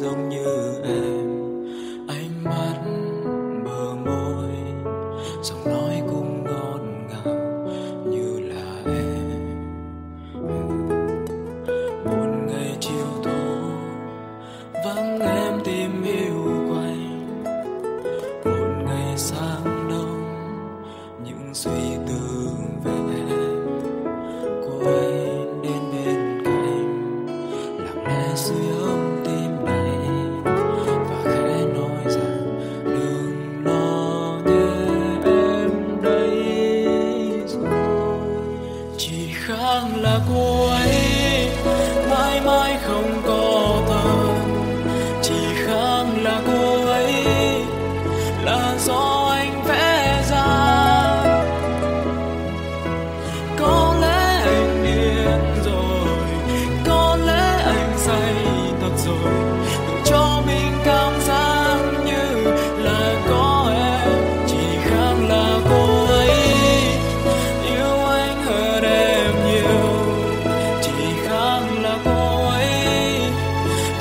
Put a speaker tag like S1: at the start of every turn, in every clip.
S1: giống như em. Ánh mắt bờ môi giọng nói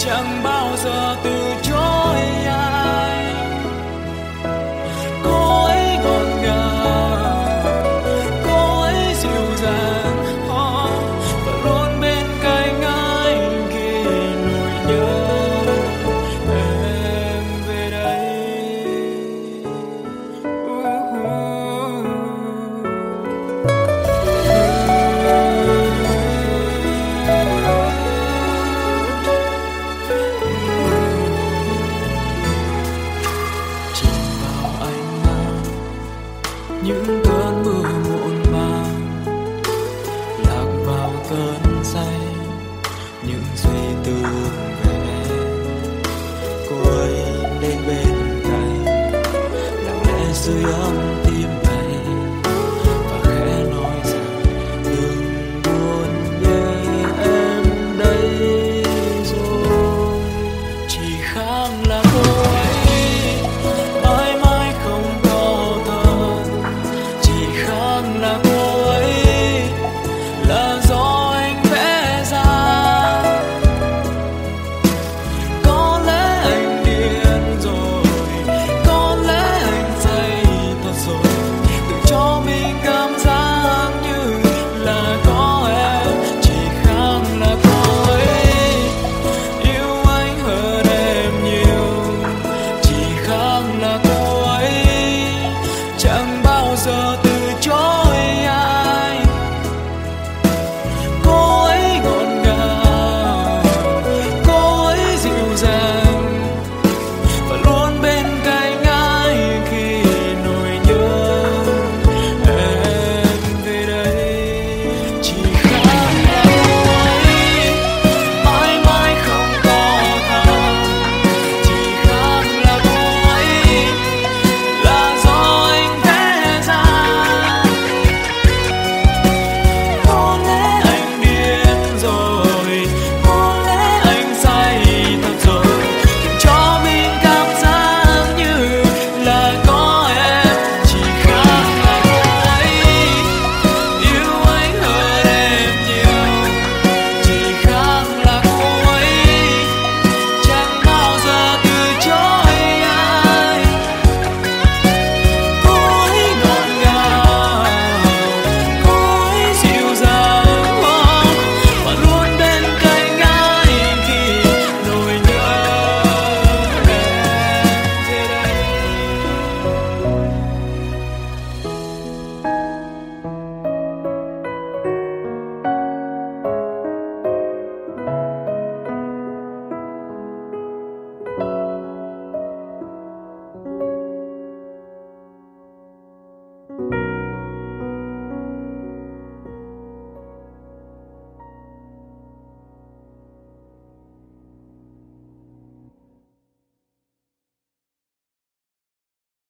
S1: chẳng bao giờ từ chối. cơn say, những suy tư về cô ấy đến bên cạnh. Lặng lẽ sưởi ấm tim